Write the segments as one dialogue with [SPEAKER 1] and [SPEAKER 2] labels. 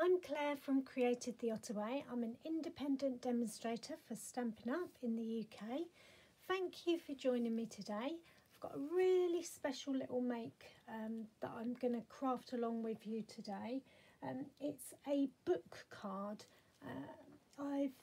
[SPEAKER 1] I'm Claire from Created the Ottaway. I'm an independent demonstrator for Stampin' Up in the UK. Thank you for joining me today. I've got a really special little make um, that I'm going to craft along with you today. Um, it's a book card. Uh, I've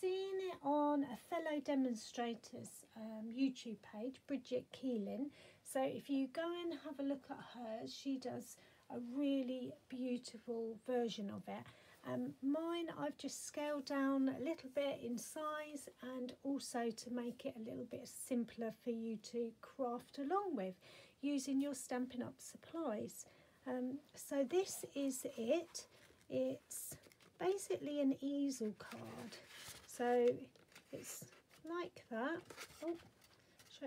[SPEAKER 1] seen it on a fellow demonstrator's um, YouTube page, Bridget Keeling. So if you go and have a look at hers, she does a really beautiful version of it. Um, mine I've just scaled down a little bit in size and also to make it a little bit simpler for you to craft along with using your Stampin' Up supplies. Um, so this is it. It's basically an easel card. So it's like that. Oh,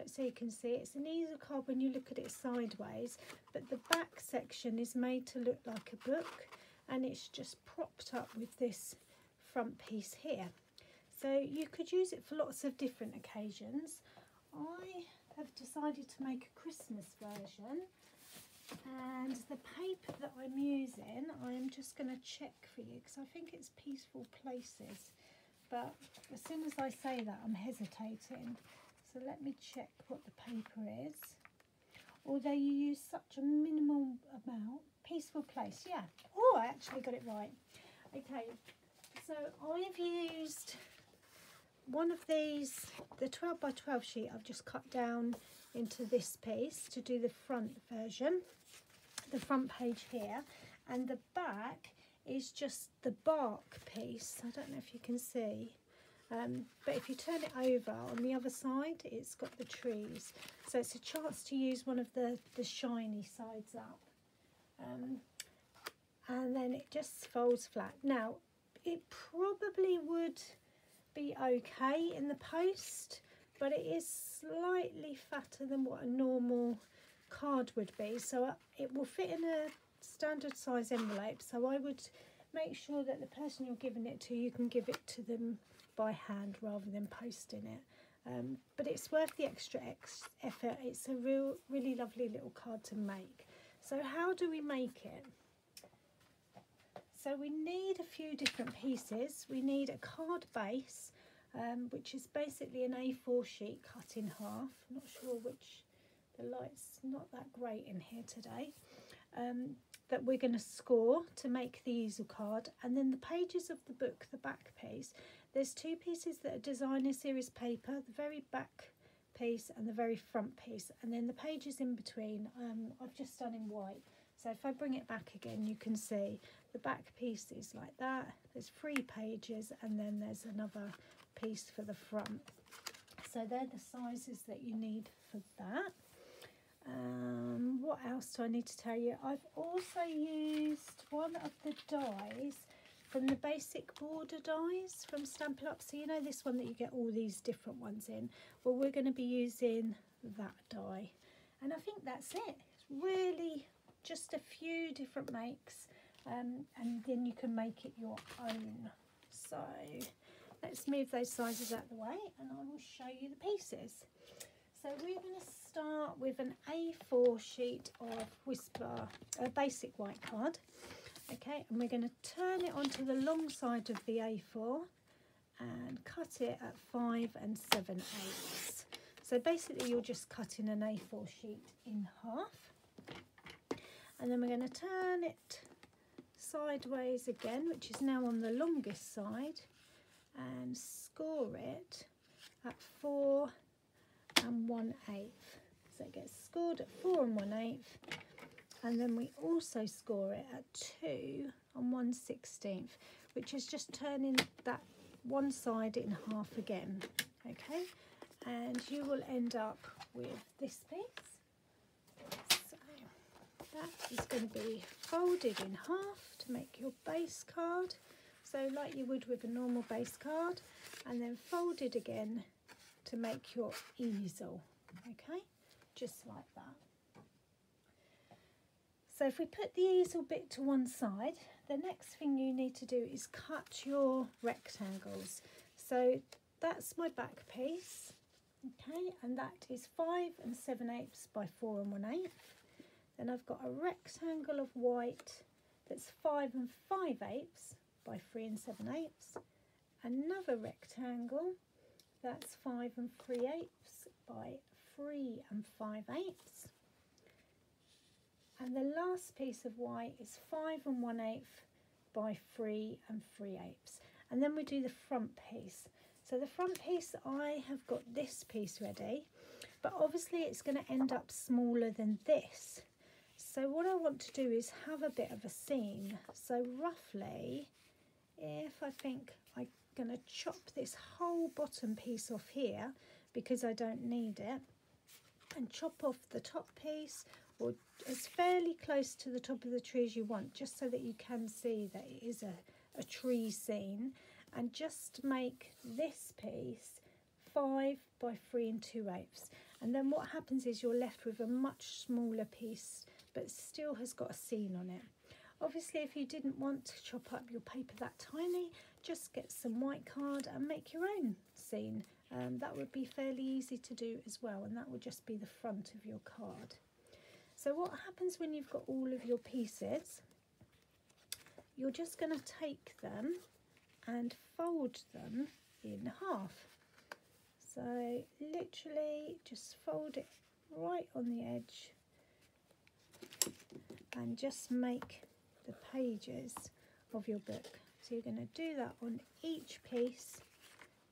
[SPEAKER 1] so you can see. It's an easel card when you look at it sideways, but the back section is made to look like a book and it's just propped up with this front piece here. So you could use it for lots of different occasions. I have decided to make a Christmas version and the paper that I'm using I am just going to check for you because I think it's Peaceful Places but as soon as I say that I'm hesitating so let me check what the paper is. Although you use such a minimal amount peaceful place. Yeah. Oh I actually got it right. Okay. So I've used one of these the 12 by 12 sheet I've just cut down into this piece to do the front version the front page here. And the back is just the bark piece. I don't know if you can see um, but if you turn it over on the other side it's got the trees. So it's a chance to use one of the the shiny sides up. Um, and then it just folds flat. Now it probably would be okay in the post but it is slightly fatter than what a normal card would be. So uh, it will fit in a standard size envelope. So I would make sure that the person you're giving it to you can give it to them by hand rather than posting it. Um, but it's worth the extra ex effort. It's a real, really lovely little card to make. So how do we make it? So we need a few different pieces. We need a card base, um, which is basically an A4 sheet cut in half. I'm not sure which, the light's not that great in here today. Um, that we're going to score to make the easel card and then the pages of the book, the back piece, there's two pieces that are designer series paper, the very back piece and the very front piece and then the pages in between um, I've just done in white. So if I bring it back again you can see the back piece is like that. There's three pages and then there's another piece for the front. So they're the sizes that you need for that. Um, what else do I need to tell you? I've also used one of the dies from the basic border dies from Stampin' Up. So you know this one that you get all these different ones in. Well, we're going to be using that die. And I think that's it. It's really just a few different makes um, and then you can make it your own. So let's move those sizes out of the way and I will show you the pieces. So we're going to start with an A4 sheet of Whisper, a basic white card. Okay, and we're going to turn it onto the long side of the A4 and cut it at 5 and 7 eighths. So basically you're just cutting an A4 sheet in half. And then we're going to turn it sideways again, which is now on the longest side, and score it at 4 and 1 eighth. So it gets scored at 4 and 1 eighth and then we also score it at 2 and 1 16th which is just turning that one side in half again okay? And you will end up with this piece. So that is going to be folded in half to make your base card. So like you would with a normal base card and then folded again to make your easel okay? Just like that so if we put the easel bit to one side, the next thing you need to do is cut your rectangles. So that's my back piece, okay, and that is 5 and 7 eighths by 4 and 1 eighth. Then I've got a rectangle of white that's 5 and 5 eighths by 3 and 7 eighths. Another rectangle that's 5 and 3 eighths by 3 and 5 eighths. And the last piece of white is 5 and 1 eighth by 3 and 3 eighths. And then we do the front piece. So the front piece, I have got this piece ready, but obviously it's going to end up smaller than this. So what I want to do is have a bit of a seam. So roughly, if I think I'm going to chop this whole bottom piece off here because I don't need it, and chop off the top piece or as fairly close to the top of the tree as you want, just so that you can see that it is a, a tree scene. And just make this piece five by three and two eighths. And then what happens is you're left with a much smaller piece but still has got a scene on it. Obviously if you didn't want to chop up your paper that tiny just get some white card and make your own scene. Um, that would be fairly easy to do as well and that would just be the front of your card so what happens when you've got all of your pieces you're just going to take them and fold them in half. So literally just fold it right on the edge and just make the pages of your book. So you're going to do that on each piece,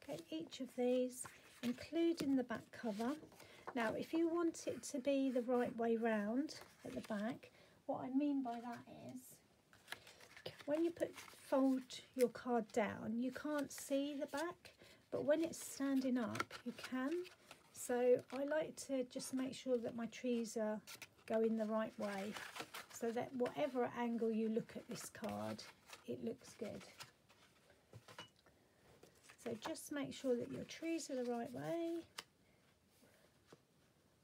[SPEAKER 1] okay, each of these, including the back cover. Now, if you want it to be the right way round at the back, what I mean by that is when you put fold your card down, you can't see the back, but when it's standing up, you can. So I like to just make sure that my trees are going the right way so that whatever angle you look at this card, it looks good. So just make sure that your trees are the right way.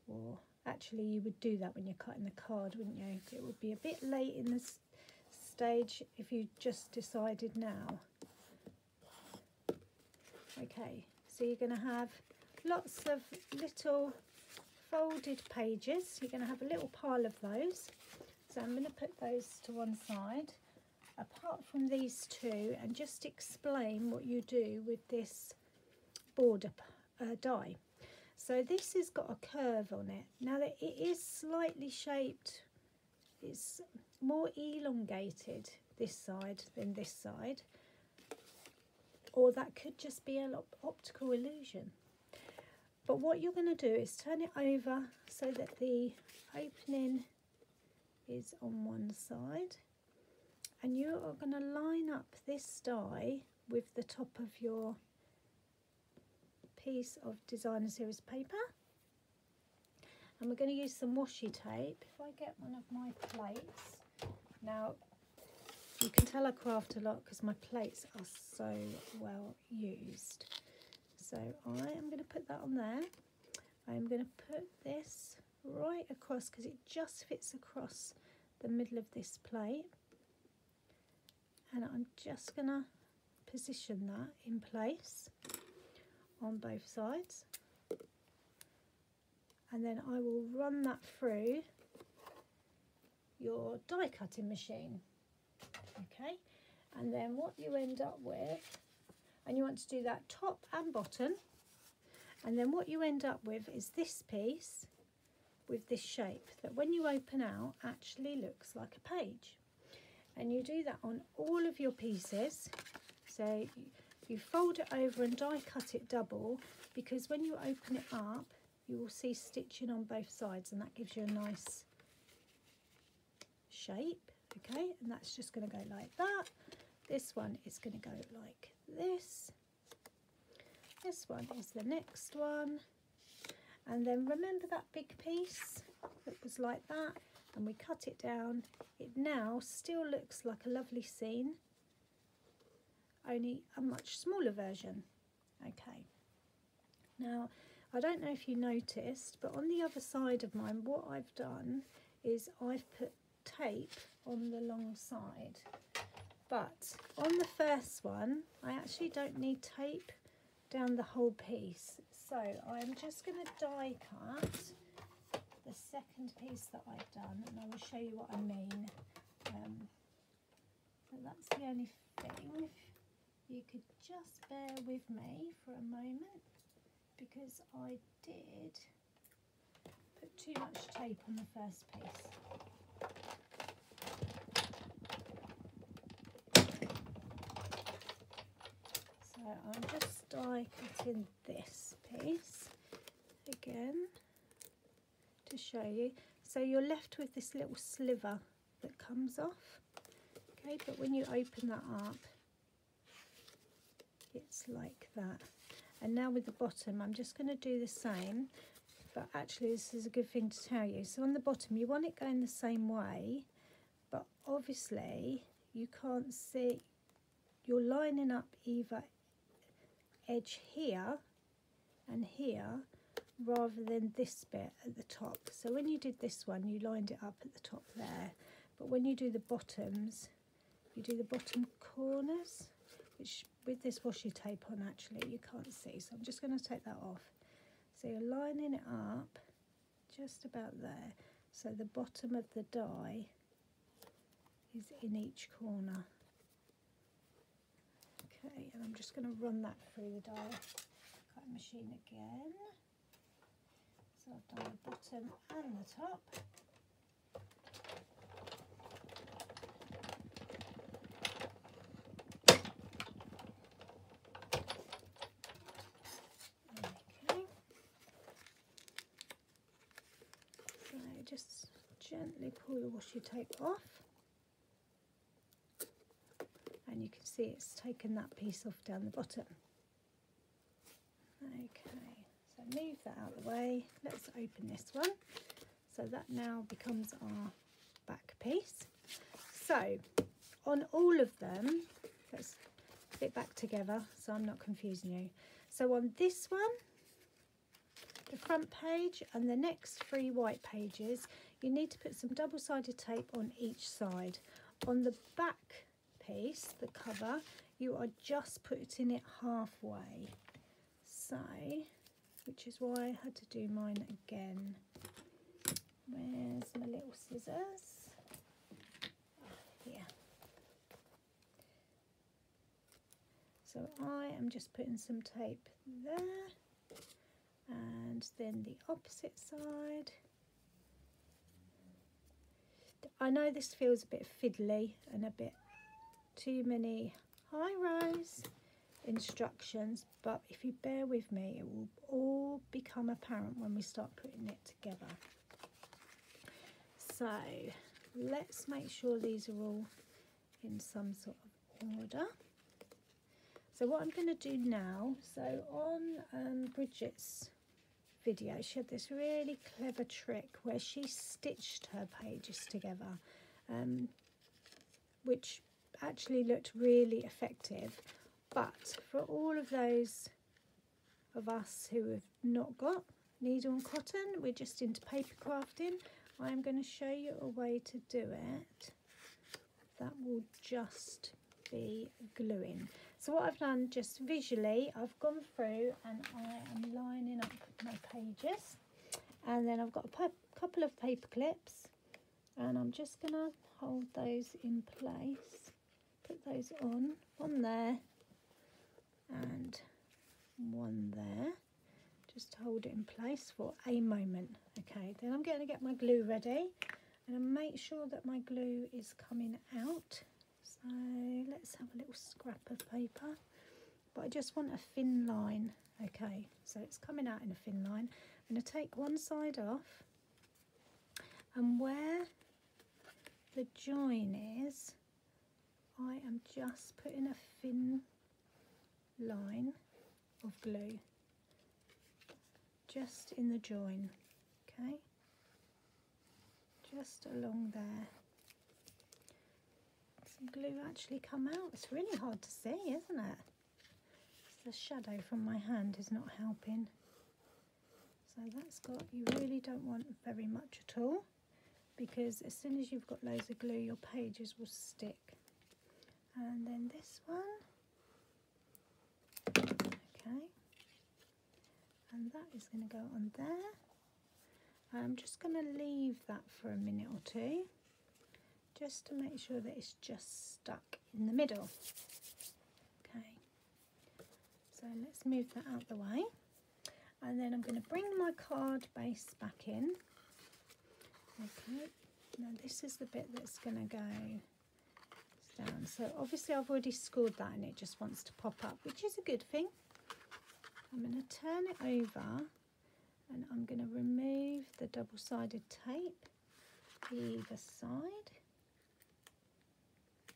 [SPEAKER 1] Or actually you would do that when you're cutting the card, wouldn't you? It would be a bit late in this stage if you just decided now. Okay, so you're going to have lots of little folded pages. You're going to have a little pile of those. So I'm going to put those to one side apart from these two and just explain what you do with this border uh, die. So this has got a curve on it. Now that it is slightly shaped, it's more elongated this side than this side. Or that could just be an op optical illusion. But what you're going to do is turn it over so that the opening is on one side. And you are going to line up this die with the top of your piece of designer series paper and we're going to use some washi tape if I get one of my plates now, you can tell I craft a lot because my plates are so well used. So I am going to put that on there. I'm going to put this right across because it just fits across the middle of this plate. And I'm just going to position that in place on both sides. And then I will run that through your die cutting machine. Okay? And then what you end up with and you want to do that top and bottom. And then what you end up with is this piece with this shape that when you open out actually looks like a page. And you do that on all of your pieces. So you fold it over and die cut it double because when you open it up you will see stitching on both sides and that gives you a nice shape okay? And that's just going to go like that. This one is going to go like this. This one is the next one. And then remember that big piece that was like that? And we cut it down. It now still looks like a lovely scene only a much smaller version. Okay. Now I don't know if you noticed but on the other side of mine what I've done is I've put tape on the long side. But on the first one I actually don't need tape down the whole piece. So I'm just going to die cut the second piece that I've done and I will show you what I mean. Um, that's the only thing. You could just bear with me for a moment because I did put too much tape on the first piece. So I'm just die cutting this piece again to show you. So you're left with this little sliver that comes off. Okay, but when you open that up, it's like that. And now with the bottom, I'm just going to do the same, but actually this is a good thing to tell you. So on the bottom, you want it going the same way, but obviously you can't see, you're lining up either edge here and here rather than this bit at the top. So when you did this one, you lined it up at the top there. But when you do the bottoms, you do the bottom corners, which with this washi tape on actually you can't see. So I'm just going to take that off. So you're lining it up just about there. So the bottom of the die is in each corner. Okay, and I'm just going to run that through the die cutting machine again. So I've done the bottom and the top. Okay. So just gently pull the washi tape off and you can see it's taken that piece off down the bottom. Okay, so move that out of the way. Let's open this one. So that now becomes our back piece. So on all of them, let's fit back together so I'm not confusing you. So on this one, the front page and the next three white pages, you need to put some double-sided tape on each side. On the back piece, the cover, you are just putting it halfway. So, which is why I had to do mine again. Where's my little scissors? here. So I am just putting some tape there and then the opposite side. I know this feels a bit fiddly and a bit too many high rise instructions but if you bear with me it will all become apparent when we start putting it together. So let's make sure these are all in some sort of order. So what I'm going to do now so on um, Bridget's video she had this really clever trick where she stitched her pages together um, which actually looked really effective. But for all of those of us who have not got needle and cotton, we're just into paper crafting, I'm going to show you a way to do it that will just be gluing. So what I've done just visually, I've gone through and I am lining up my pages and then I've got a couple of paper clips and I'm just going to hold those in place put those on, one there and one there. Just hold it in place for a moment. Okay, then I'm going to get my glue ready and make sure that my glue is coming out. So let's have a little scrap of paper. But I just want a thin line. Okay, so it's coming out in a thin line. I'm going to take one side off and where the join is, I am just putting a thin line of glue just in the join, okay? Just along there. Some glue actually come out. It's really hard to see, isn't it? The shadow from my hand is not helping. So that's got, you really don't want very much at all because as soon as you've got loads of glue, your pages will stick and then this one okay and that is going to go on there I'm just going to leave that for a minute or two just to make sure that it's just stuck in the middle. Okay, so let's move that out the way. And then I'm going to bring my card base back in. Okay, now this is the bit that's going to go down. So obviously I've already scored that and it just wants to pop up, which is a good thing. I'm going to turn it over and I'm going to remove the double-sided tape either side.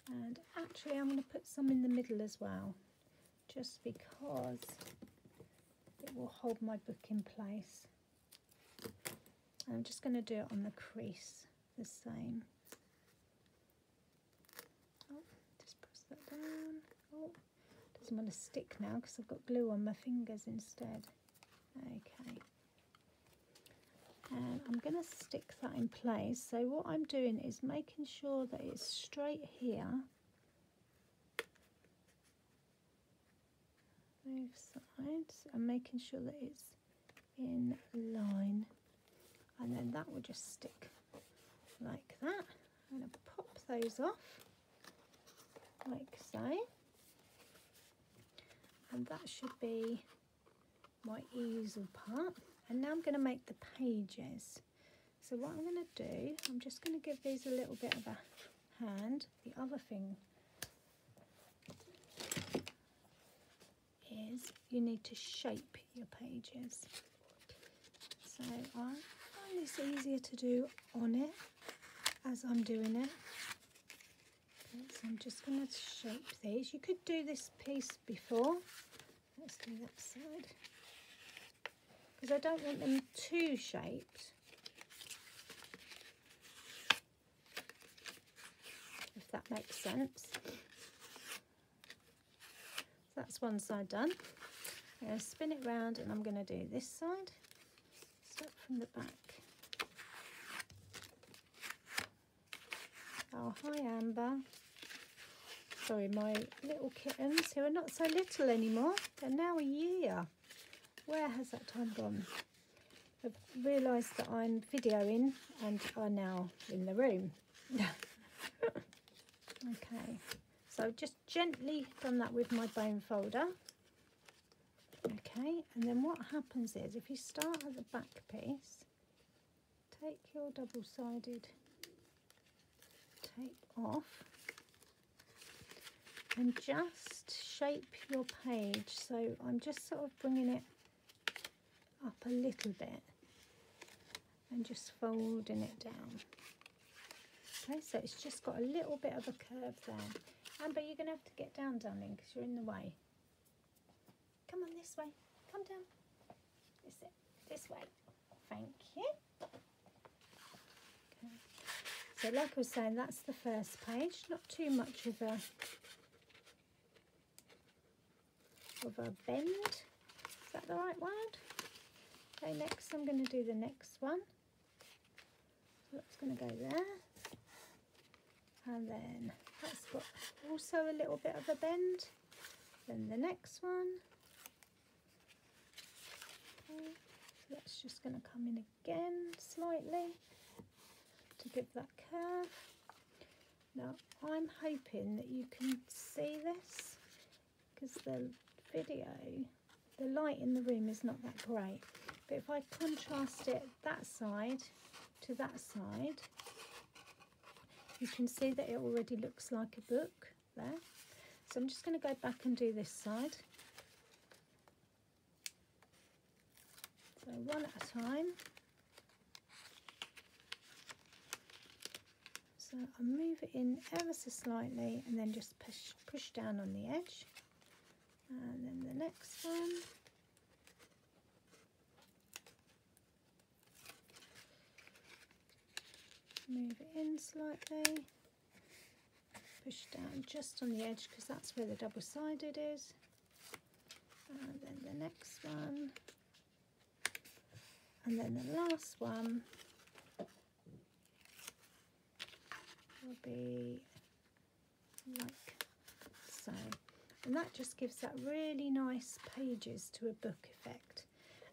[SPEAKER 1] And actually I'm going to put some in the middle as well, just because it will hold my book in place. I'm just going to do it on the crease the same. Oh, just press that down. Oh, doesn't want to stick now because I've got glue on my fingers instead. Okay. And I'm going to stick that in place. So what I'm doing is making sure that it's straight here. Both sides and making sure that it's in line and then that will just stick like that. I'm going to pop those off like so and that should be my easel part and now I'm going to make the pages so what I'm going to do I'm just going to give these a little bit of a hand the other thing is you need to shape your pages so I find this easier to do on it as I'm doing it. Okay, so I'm just going to shape these. You could do this piece before. Let's do that side. Because I don't want them too shaped. If that makes sense. So that's one side done. I'm going to spin it round and I'm going to do this side Start from the back. Oh, hi Amber. Sorry, my little kittens who are not so little anymore. They're now a year. Where has that time gone? I've realised that I'm videoing and are now in the room. okay, so just gently done that with my bone folder okay and then what happens is if you start at the back piece take your double-sided tape off and just shape your page so I'm just sort of bringing it up a little bit and just folding it down okay so it's just got a little bit of a curve there Amber you're gonna have to get down darling because you're in the way Come on this way. Come down. This it. This way. Thank you. Okay. So like I was saying, that's the first page. Not too much of a of a bend. Is that the right word? Okay, next I'm going to do the next one. So that's going to go there. And then that's got also a little bit of a bend. Then the next one. So that's just going to come in again slightly to give that curve. Now I'm hoping that you can see this because the video, the light in the room is not that great. But if I contrast it that side to that side, you can see that it already looks like a book there. So I'm just going to go back and do this side. So one at a time. So I move it in ever so slightly and then just push, push down on the edge. And then the next one. Move it in slightly. Push down just on the edge because that's where the double-sided is. And then the next one and then the last one will be like so and that just gives that really nice pages to a book effect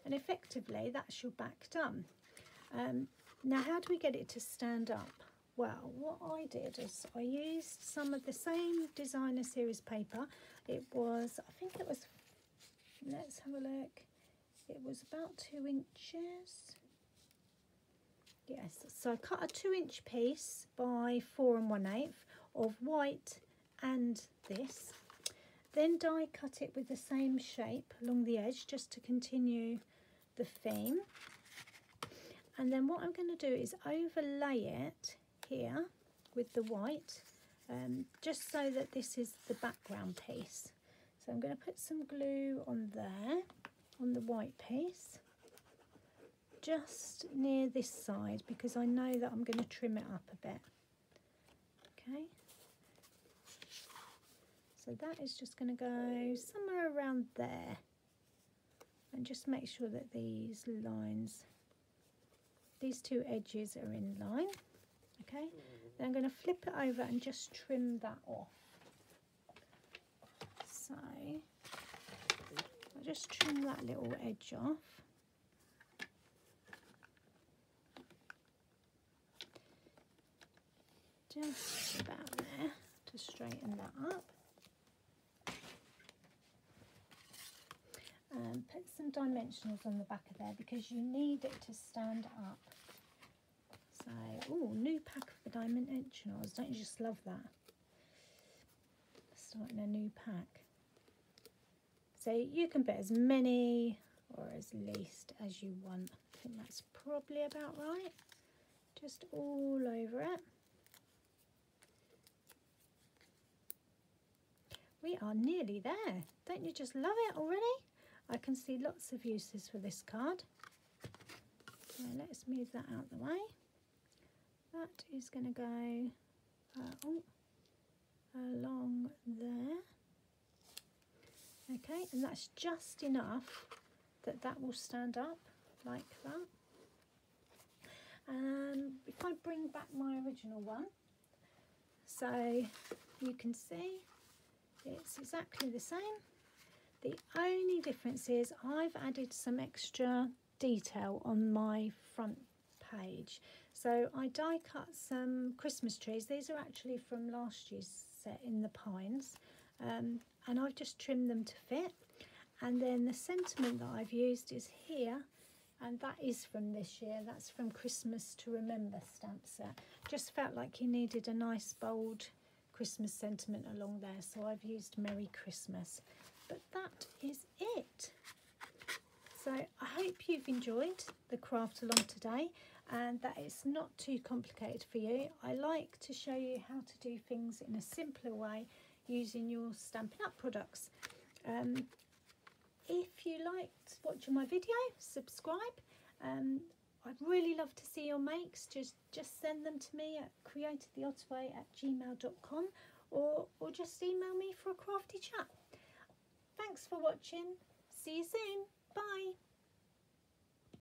[SPEAKER 1] and effectively that's your back done um, now how do we get it to stand up? Well what I did is I used some of the same designer series paper. It was I think it was let's have a look. It was about two inches. Yes so I cut a two inch piece by four and one eighth of white and this. Then die cut it with the same shape along the edge just to continue the theme and then what I'm going to do is overlay it here with the white um, just so that this is the background piece. So I'm going to put some glue on there on the white piece just near this side because I know that I'm going to trim it up a bit. Okay? So that is just going to go somewhere around there. And just make sure that these lines these two edges are in line okay? Then I'm going to flip it over and just trim that off. So I'll just trim that little edge off. Just about there to straighten that up and put some dimensionals on the back of there because you need it to stand up. So, oh, new pack of the dimensionals. Don't you just love that? Starting a new pack. So you can put as many or as least as you want. I think that's probably about right. Just all over it. We are nearly there. Don't you just love it already? I can see lots of uses for this card. So let's move that out the way. That is going to go uh, oh, along there. Okay, and that's just enough that that will stand up like that. Um, if I bring back my original one, so you can see it's exactly the same the only difference is I've added some extra detail on my front page. So I die cut some Christmas trees. These are actually from last year's set in the pines. Um, and I've just trimmed them to fit. And then the sentiment that I've used is here. And that is from this year. That's from Christmas to Remember stamp set. Just felt like you needed a nice bold Christmas sentiment along there. So I've used Merry Christmas but that is it. So I hope you've enjoyed the craft along today and that it's not too complicated for you. I like to show you how to do things in a simpler way using your Stampin' Up products. Um, if you liked watching my video, subscribe. Um, I'd really love to see your makes. Just just send them to me at createtheottaway at gmail.com or, or just email me for a crafty chat. Thanks for watching. See you soon. Bye.